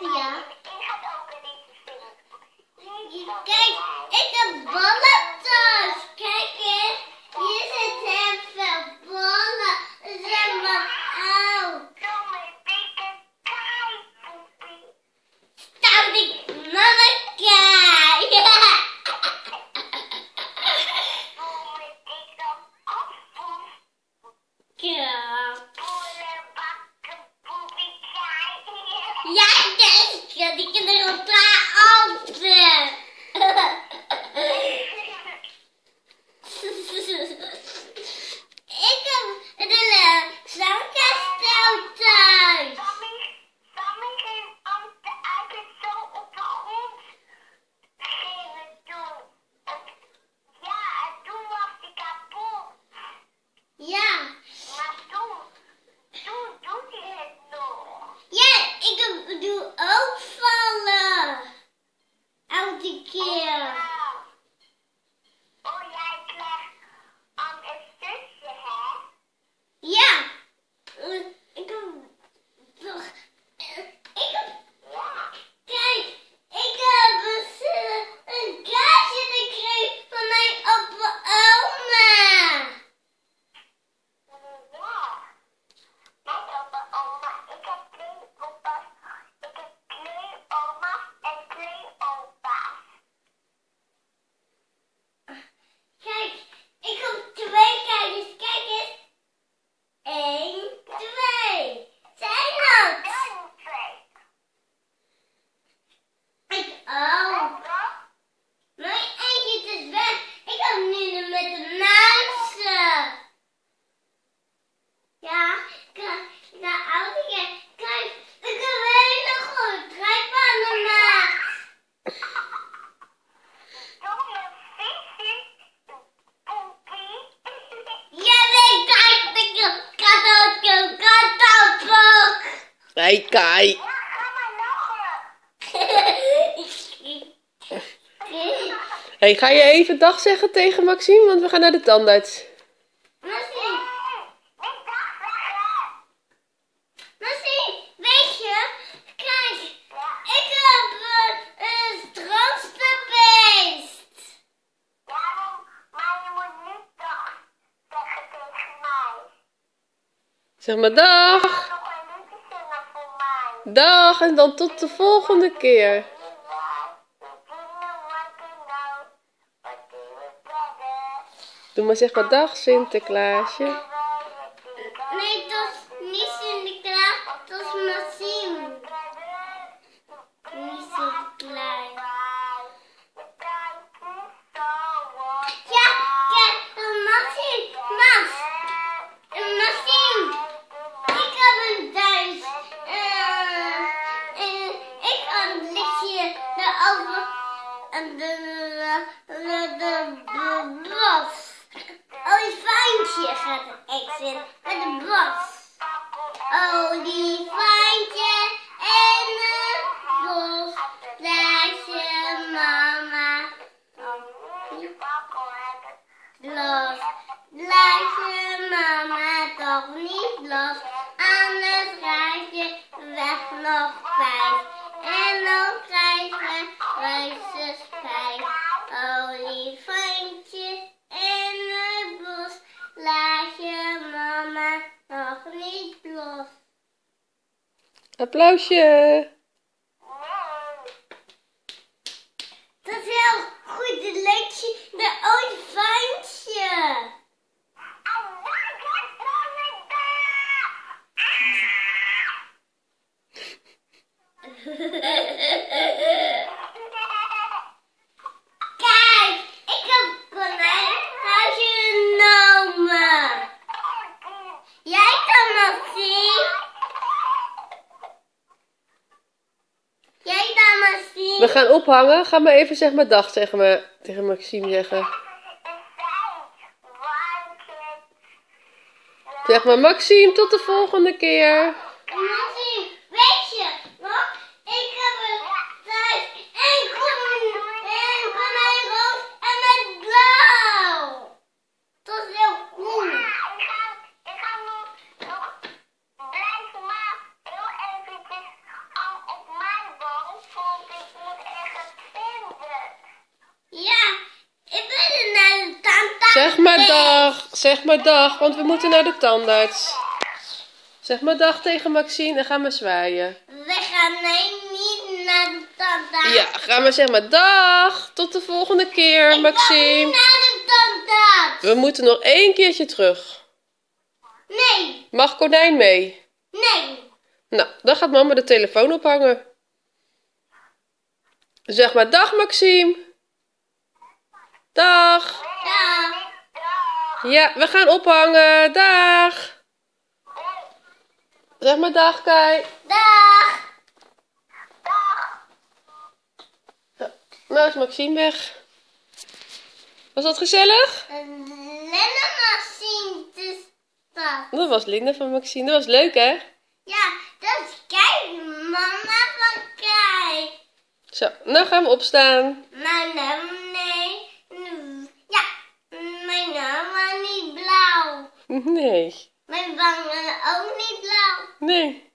Ja. Kijk, ik heb ballen. Yeah. you. Kijk, kijk. Hey, ga je even dag zeggen tegen Maxime? Want we gaan naar de tandarts. Maxime. Maxime, weet je? Kijk, ik heb een, een beest. Ja, maar je moet niet dag zeggen tegen mij. Zeg maar dag. Dag en dan tot de volgende keer. Doe maar zeg maar dag Sinterklaasje. gaat een ex in met een bos. Olifantje en een bos, daar je mama. Los, laat je mama toch niet los, anders raak je weg nog vijf En dan krijg je Applausje! Dat is heel goed, de de olifantje. Ah. We gaan ophangen. Ga maar even zeg maar dag zeggen we tegen Maxime zeggen. Zeg maar Maxime, tot de volgende keer. Zeg maar dag. Zeg maar dag, want we moeten naar de tandarts. Zeg maar dag tegen Maxine en ga maar zwaaien. We gaan nee, niet naar de tandarts. Ja, ga maar zeg maar dag. Tot de volgende keer, Ik niet naar de tandarts. We moeten nog één keertje terug. Nee, Mag konijn mee? nee. Nou, dan gaat mama de telefoon ophangen. Zeg maar dag, Maxime. Dag. Dag. Dag. Ja, we gaan ophangen. Dag. Zeg maar dag, Kai. Dag. Nou is Maxime weg. Was dat gezellig? Lenne machine is dat. Dat was Linda van Maxime. Dat was leuk, hè? Ja, dat is kijk, mama van kijk. Zo, nou gaan we opstaan. Mijn naam, nee. Mm, Ja, was niet blauw. Nee. Mijn wangen ook niet blauw. Nee.